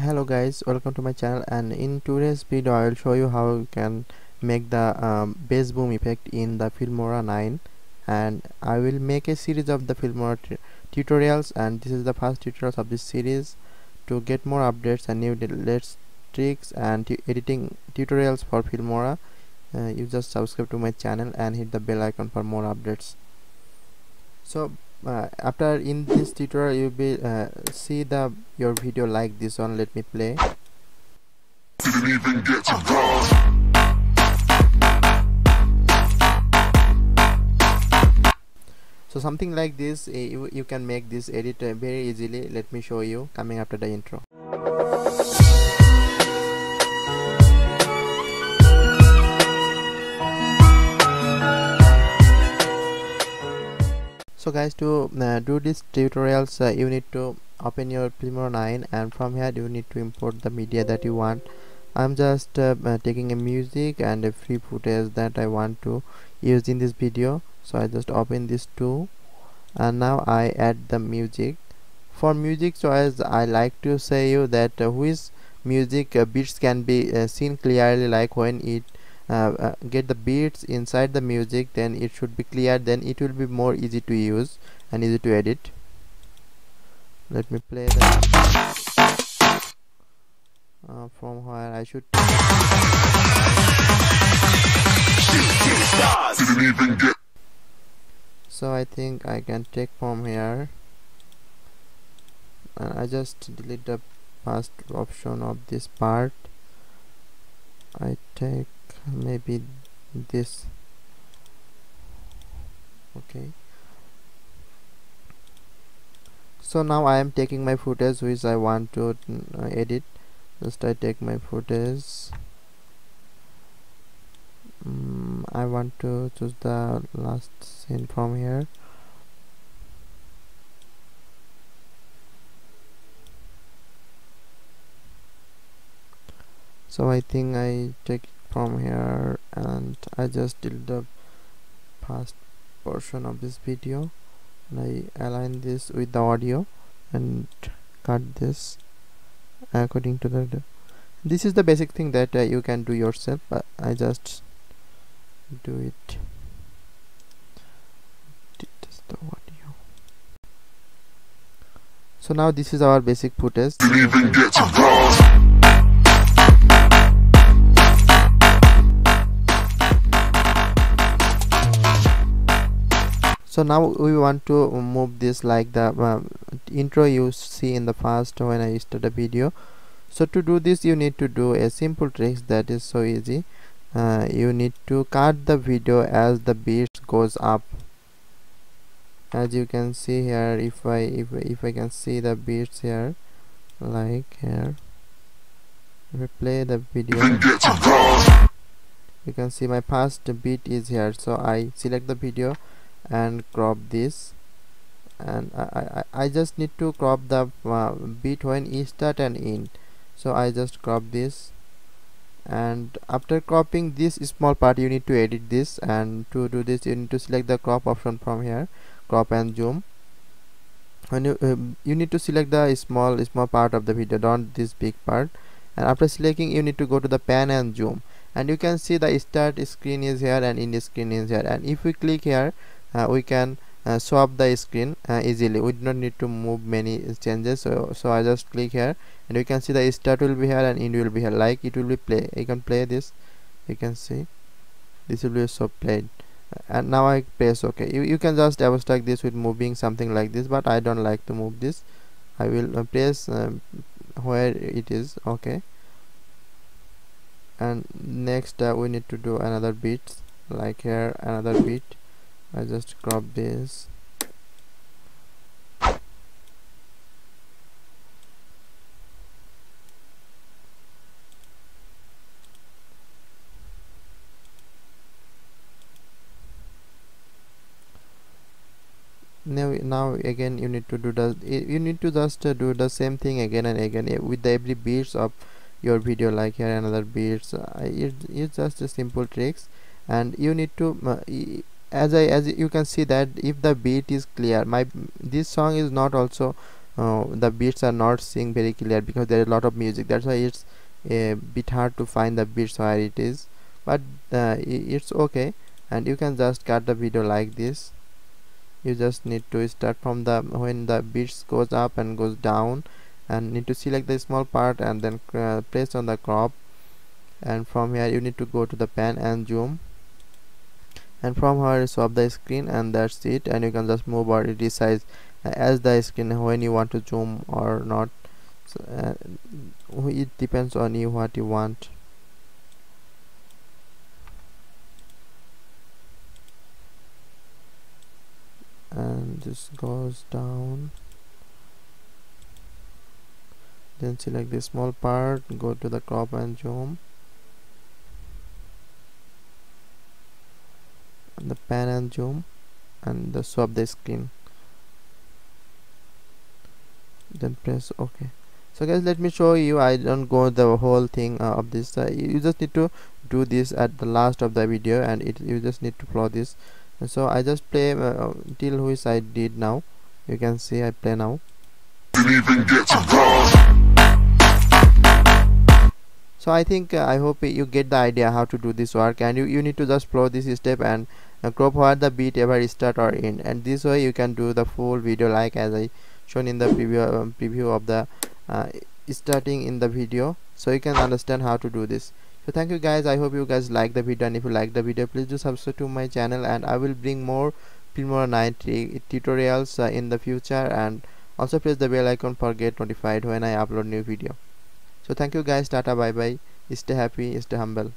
hello guys. Welcome to my channel and in today's video I will show you how you can make the um, bass boom effect in the Filmora 9 and I will make a series of the Filmora tutorials and this is the first tutorials of this series to get more updates and new latest tricks and editing tutorials for Filmora. Uh, you just subscribe to my channel and hit the bell icon for more updates. So uh, after in this tutorial you will uh, see the your video like this one. Let me play. So something like this uh, you, you can make this edit very easily. Let me show you coming after the intro so guys to uh, do these tutorials uh, you need to open your Filmora 9 and from here you need to import the media that you want. I'm just uh, uh, taking a music and a free footage that I want to use in this video. So I just open this two and now I add the music. For music choice I like to say you that uh, which music uh, beats can be seen clearly like when it uh, uh, get the beats inside the music then it should be clear then it will be more easy to use and easy to edit. Let me play that uh, from where I should. So I think I can take from here. And I just delete the past option of this part I take maybe this. Okay. So now I am taking my footage which I want to uh, edit. Just I take my footage. Um, I want to choose the last scene from here so I think I take it from here and I just delete the past portion of this video. And I align this with the audio and cut this according to the this is the basic thing that uh, you can do yourself I just do it. So now this is our basic footage so now we want to move this like the uh, intro you see in the past when I start the video. So to do this you need to do a simple trick that is so easy. Uh, you need to cut the video as the beat goes up. As you can see here if I if, if I can see the beats here like here. If I play the video. You can see my past beat is here. So I select the video and crop this. And I, I, I just need to crop the uh, e start and end. So I just crop this. And after cropping this small part you need to edit this. And to do this you need to select the crop option from here crop and zoom. When you uh, you need to select the small small part of the video don't this big part. And after selecting you need to go to the pan and zoom. And you can see the start screen is here and end screen is here. And if we click here we can uh, swap the screen uh, easily. We do not need to move many changes so, so I just click here and you can see the start will be here and end will be here. Like it will be play you can play this. You can see. This will be so played and now I press ok you, you can just abstract this with moving something like this but I don't like to move this. I will uh, press um, where it is. Okay and next uh, we need to do another bit. Like here another bit I just crop this. Now now again you need to do the you need to just uh, do the same thing again and again with the every beats of your video like here another beats. Uh, it, it's just a simple tricks. And you need to uh, as I as you can see that if the beat is clear my this song is not also uh, the beats are not seeing very clear because there is a lot of music. That's why it's a bit hard to find the beats where it is. But uh, it's okay. And you can just cut the video like this. You just need to start from the when the beats goes up and goes down. And need to select the small part and then uh, press on the crop. And from here you need to go to the pan and zoom and from here swap the screen and that's it. And you can just move or resize as the screen when you want to zoom or not. So, uh, it depends on you what you want. And this goes down. Then select the small part go to the crop and zoom and the pan and zoom and the swap the screen. Then press ok. So guys let me show you. I don't go the whole thing uh, of this uh, you just need to do this at the last of the video and it you just need to follow this. So I just play uh, till which I did now. You can see I play now. So I think uh, I hope you get the idea how to do this work and you, you need to just follow this step and uh, crop where the beat ever start or end. And this way you can do the full video like as I shown in the preview um, preview of the uh, starting in the video. So you can understand how to do this. So thank you guys. I hope you guys like the video. And if you like the video please do subscribe to my channel. And i will bring more Filmora 9 tutorials uh, in the future. And also press the bell icon for get notified when i upload new video. So thank you guys. Tata bye bye. Stay happy. Stay humble